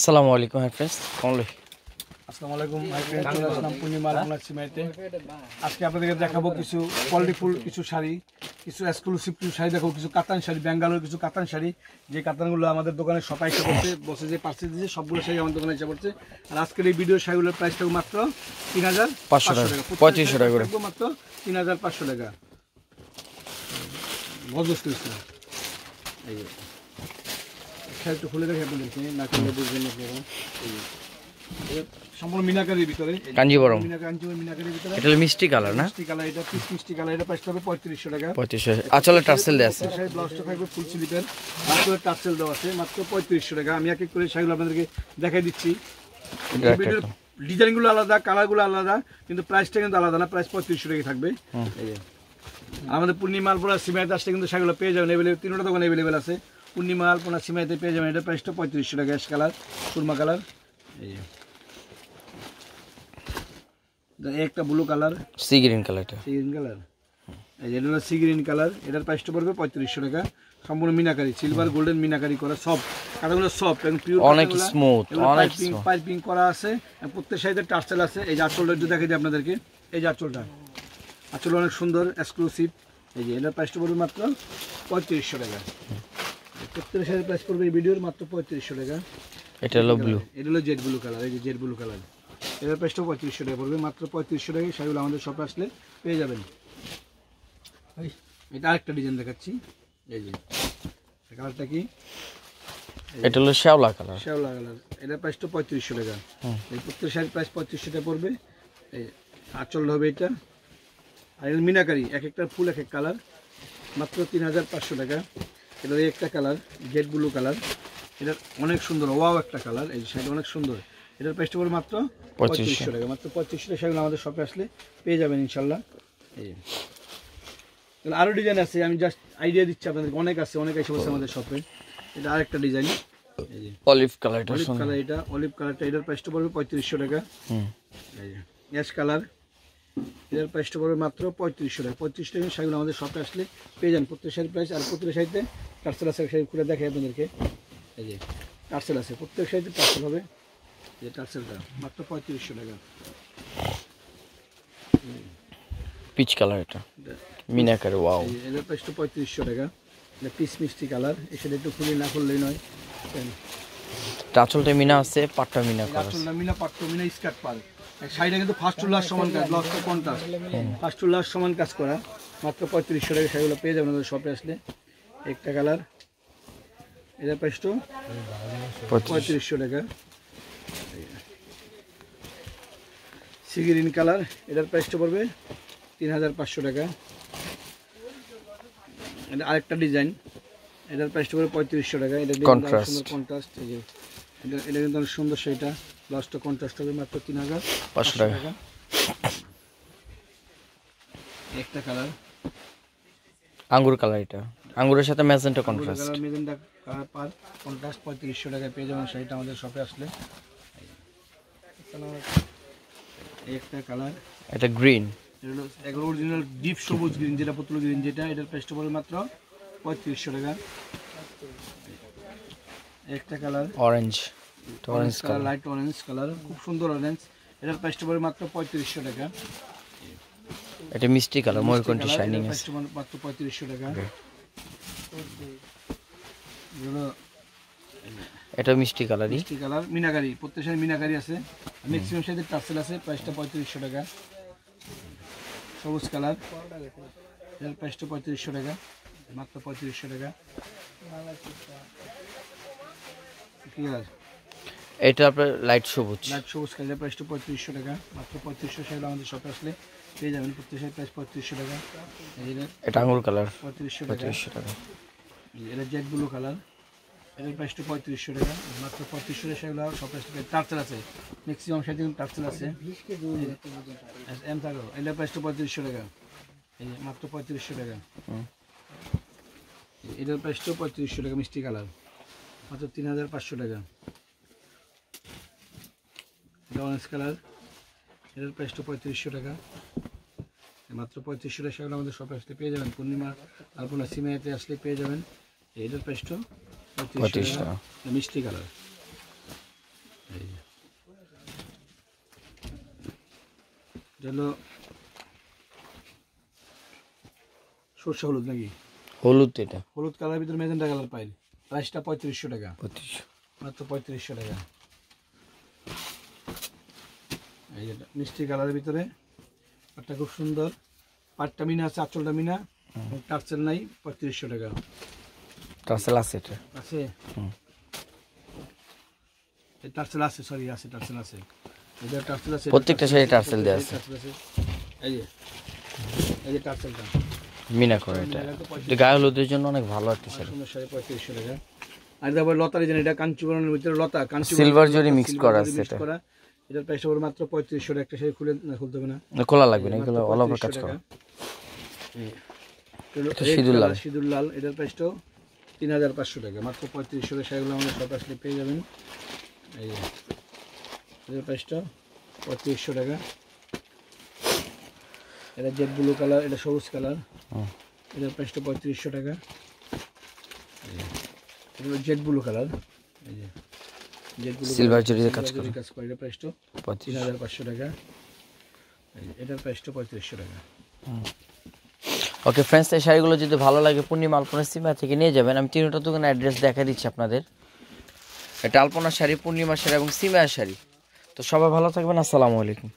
আসসালামু আলাইকুম hi friends. কমলে আসসালামু আলাইকুম চলে আসলাম পূর্ণিমা সিমাইতে। আজকে আপনাদেরকে দেখাবো কিছু কোয়ালিটিফুল কিছু শাড়ি কিছু এক্সক্লুসিভ কিছু শাড়ি দেখাবো কিছু কাতান শাড়ি ব্যাঙ্গালোর কিছু কাতান শাড়ি। যে কাতানগুলো আমাদের দোকানে সবাই এসে করছে বসে যে পার্সেল দিয়েছে সবগুলো শাড়ি আমাদের দোকানে এসে পড়ছে। আর আজকের এই ভিডিও শাড়িগুলোর প্রাইস থাকবে মাত্র তিন হাজার 500 টাকা, 3500 টাকা। মাত্র তিন হাজার পাঁচশো টাকা। গজস করেছিল এই শাড়ি একটু খুলে দেখে আপনাদেরকে না খুলে বুঝবেন না আপনারা। এই সম্পূর্ণ মিনাকারির ভিতরে। কাঞ্জিবরম। কাঞ্জিবরম মিনাকারির ভিতরে। এটা মিষ্টি কালার না? মিষ্টি কালার এটা পিস মিষ্টি কালার এটা প্রাইস হবে পঁয়ত্রিশশো টাকা। পঁয়ত্রিশশো আসলে টার্সেল দেওয়া আছে। শাড়ি ব্লাউজটা থাকবে ফুল স্লিপের মাত্র টার্সেল দেওয়া আছে মাত্র পঁয়ত্রিশশো টাকা। আমি এক এক করে আপনাদেরকে দেখাই দিচ্ছি। ডিজাইনগুলো আলাদা কালারগুলো আলাদা কিন্তু প্রাইসটা কিন্তু আলাদা না প্রাইস পঁয়ত্রিশশো টাকা থাকবে। আমাদের পূর্ণিমা আলপনা সিমাইতে আসলে কিন্তু শাড়িগুলো পেয়ে যাবেন। এভেলেবল তিনটা দোকান এভেলেবেল আছে। পূর্ণিমা আলপনা সিমাইতে পেয়ে যাবেন। এটা প্রাইসটা পঁয়ত্রিশশো টাকা অ্যাশ কালার সুরমা কালার। এই। একটা ব্লু কালার। সি গ্রিন কালারটা সি গ্রিন কালার। এই যে এটা হলো সি গ্রিন কালার। এটার প্রাইসটা পড়বে পঁয়ত্রিশশো টাকা। সম্পূর্ণ মিনাকারি সিলভার গোল্ডেন মিনাকারি করা সব। কাটাগুলো সফট এবং পিওর অনেক smooth, অনেক। পাইপিং করা আছে। প্রত্যেক সাইডে টার্সেল আছে। এই যে আঁচলটা একটু দেখাই দিই আপনাদেরকে। এই যে আঁচলটা। আঁচল অনেক সুন্দর এক্সক্লুসিভ এই যে এটার প্রাইসটা পড়বে মাত্র পঁয়ত্রিশশো টাকা। প্রত্যেক সাইডের প্রাইস পড়বে এই ভিডিওর মাত্র পঁয়ত্রিশশো টাকা। এটা হলো ব্লু এটা হলো জেড ব্লু কালার এই যে জেড ব্লু কালার এটার প্রাইসটা পঁয়ত্রিশশো টাকা পড়বে মাত্র পঁয়ত্রিশশো টাকায় শাড়িগুলো আমাদের শপে আসলে পেয়ে যাবেন। এটা আরেকটা ডিজাইন দেখাচ্ছি। এই যে কালারটা কি? এটা হলো শ্যাওলা কালার শ্যাওলা কালার এটার প্রাইসটা পঁয়ত্রিশশো টাকা। এই প্রত্যেক শাড়ির প্রাইস পঁয়ত্রিশশো টাকা পড়বে। এই আঁচল হবে এটা। আর এটা মিনাকারি এক একটা ফুল এক এক কালার মাত্র তিন হাজার পাঁচশো টাকা। এটা এই একটা কালার জেড ব্লু কালার। এটা অনেক সুন্দর ওয়াও একটা কালার এই শাড়িটা অনেক সুন্দর। এটার প্রাইসটা পড়বে মাত্র পঁয়ত্রিশশো টাকা মাত্র পঁয়ত্রিশশো টাকা শাড়িগুলো আমাদের শপে আসলে পেয়ে যাবেন ইনশাল্লাহ। এই তাহলে আরও ডিজাইন আছে আমি জাস্ট আইডিয়া দিচ্ছি আপনাদের অনেক আছে অনেক এসে বসে আমাদের শপে এটা আরেকটা ডিজাইন অলিভ কালারটা অলিভ কালার এটা অলিভ কালারটা এটার প্রাইসটা পড়বে পঁয়ত্রিশশো টাকা। হুম। এই যে। অ্যাশ কালার এটার প্রাইসটা পড়বে মাত্র পঁয়ত্রিশশো টাকা। পঁয়ত্রিশ টাকা শাড়িগুলো আমাদের শপে আসলে পেয়ে যান প্রত্যেক শাড়ির প্রাইস আর প্রত্যেক শাড়িতে টার্সেল আছে শাড়ি খুলে দেখে আপনাদেরকে। এই যে টার্সেল আছে প্রত্যেক শাড়িতে টার্সেল হবে। যে টার্সেলটা মাত্র পঁয়ত্রিশশো টাকা। পিচ কালার এটা। মিনাকারি ওয়াও এটার প্রাইসটা পঁয়ত্রিশশো টাকা। এটা পিস মিষ্টি কালার শাড়ি একটু খুলে না খুললেই নয়। টাচলটা মিনা আছে পাট্টা মিনা আছে মিনা পাট্টো মিনা স্কার্ট পাল। শাড়িটা কিন্তু ফার্স্ট টু লাস্ট সমান কাজ ব্লাউজটা কন্ট্রাস্ট ফার্স্ট টু লাস্ট সমান কাজ করা। মাত্র পঁয়ত্রিশশো টাকা শাড়িগুলো পেয়ে যাবেন আমাদের শপে আসলে। একটা কালার এটার প্রাইসটা পঁয়ত্রিশ পঁয়ত্রিশশো টাকা। সি গ্রিন কালার এটার প্রাইসটা পড়বে তিন হাজার পাঁচশো টাকা। এটা আরেকটা ডিজাইন এটার প্রাইসটা পড়বে পঁয়ত্রিশশো টাকা। এটা. কন্ট্রাস্ট এটা এটা কিন্তু অনেক সুন্দর সেটা লাস্টটা কন্ট্রাস্ট হবে মাত্র তিন হাজার পাঁচশো টাকা। একটা কালার। আঙ্গুর কালার এটা। আঙ্গুরের সাথে ম্যাজেন্টা কন্ট্রাস্ট মেজেন্ডা কালার পার কন্ট্রাস্ট পঁয়ত্রিশশো টাকায় পেয়ে যাবেন শাড়িটা আমাদের শপে আসলে। একটা কালার। এটা গ্রিন এগুলো অরিজিনাল ডিপ সবুজ গ্রিন যেটা পুতুল গ্রিন যেটা এটার প্রাইসটা পড়বে মাত্র পঁয়ত্রিশশো টাকা। একটা colour. Orange orange colour light orange colour খুব সুন্দর অরেঞ্জ এটার প্রাইসটা মাত্র পঁয়ত্রিশশো টাকা। এটা মিষ্টি কালার ময়ূরকণ্ঠী শাইনিং আছে। মাত্র পঁয়ত্রিশশো টাকা। এটা মিষ্টি কালারই মিষ্টি কালার মিনাকারি প্রত্যেক সাথে মিনাকারি আছে। ম্যাক্সিমাম সাথে টার্সেল আছে প্রাইসটা পঁয়ত্রিশশো টাকা। সবুজ কালারের প্রাইসটা পঁয়ত্রিশশো টাকা মাত্র পঁয়ত্রিশশো টাকা। কি এটা আপনার লাইট সবুজ। লাইট সবুজ কালার প্রাইসটা পঁয়ত্রিশশো টাকা। মাত্র পঁয়ত্রিশশো সেগুলো আমাদের শপে আসলে পেয়ে যাবেন। প্রত্যেক সাথে প্রাইস পঁয়ত্রিশশো টাকা। এটা আঙ্গুর কালার পঁয়ত্রিশশো টাকা। পঁয়ত্রিশশো টাকা। এটা জেড ব্লু কালার এটার প্রাইসটা পঁয়ত্রিশশো টাকা। মাত্র পঁয়ত্রিশশো টাকা সেগুলো সব টার্সেল আছে। ম্যাক্সিমাম কিন্তু টার্সেল আছে। এম থাকো। এটার প্রাইসটা পঁয়ত্রিশশো টাকা। এই মাত্র পঁয়ত্রিশশো টাকা। এটার প্রাইসটাও পঁয়ত্রিশশো টাকা মিষ্টি কালার মাত্র তিন হাজার পাঁচশো টাকা। অরেঞ্জ কালার এটার প্রাইসটা পঁয়ত্রিশশো টাকা। মাত্র পঁয়ত্রিশশো টাকা সেগুলো আমাদের শপে আসলে পেয়ে যাবেন। পূর্ণিমা আলপনা সিমেতে আসলে পেয়ে যাবেন। এটার প্রাইসটা পঁয়ত্রিশশো টাকা। মিষ্টি কালার। এই সর্ষে হলুদ নাকি? হলুদ এটা। হলুদ কালার ভিতরে মেজেন্টা কালার পাইল। প্রাইসটা পঁয়ত্রিশশো টাকা। পঁয়ত্রিশশো। মাত্র পঁয়ত্রিশশো টাকা। এই যেটা মিষ্টি কালারের ভিতরে। পাটটা খুব সুন্দর। পাটটা মিনা আছে আঁচলটা মিনা। টার্সেল নাই পঁয়ত্রিশশো টাকা। টার্সেল আছে এটা? আছে। টার্সেল আছে সরি আছে টার্সেল আছে। এটা টার্সেল আছে প্রত্যেকটা শাড়ি টার্সেল দেওয়া এই আছে। এই যে এই যে টার্সেলটা। মিনা করে এটা। গায়ে হলুদের জন্য অনেক ভালো একটা শাড়ি। শাড়ি পঁয়ত্রিশশো টাকা। আর তারপর লতারি এটা ভিতরে লতা কাঞ্চি Silver জরি mixed করা আছে এটা। এটার প্রাইসটা পড়বে মাত্র পঁয়ত্রিশশো টাকা। একটা শাড়ি খুলে খুলতে হবে না। খোলা লাগবে না এগুলো অল ওভার কাজ 3500 করা। সিঁদুর লাল। সিঁদুর লাল এটার প্রাইসটাও তিন হাজার পাঁচশো টাকা। মাত্র পঁয়ত্রিশশো টাকা সেগুলো আমাদের সব আসলে পেয়ে যাবেন। এই। এটার প্রাইসটা পঁয়ত্রিশশো টাকা। এটা জেড ব্লু কালার এটা সবুজ কালার। এটার প্রাইসটা পঁয়ত্রিশশো টাকা। এটা জেড ব্লু কালার এই যে ব্লু জরিতে কাজ করে। কাজ করে এটা প্রাইসটা তিন পঁচিশ হাজার পাঁচশো টাকা। এটার প্রাইসটা পঁয়ত্রিশশো টাকা। ওকে ফ্রেন্ডস এই শাড়িগুলো যদি ভালো লাগে পূর্ণিমা আলপনা সিমা থেকে নিয়ে যাবেন। আমি তিনটা দোকানের অ্যাড্রেস দেখা দিচ্ছি আপনাদের। এটা আলপনা শাড়ি পূর্ণিমা শাড়ি এবং সিমা শাড়ি। তো সবাই ভালো থাকবেন আসসালামু আলাইকুম।